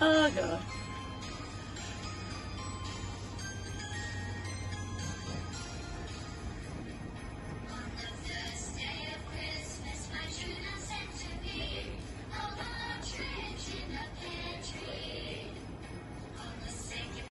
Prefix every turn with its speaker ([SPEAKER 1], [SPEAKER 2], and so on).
[SPEAKER 1] Oh god.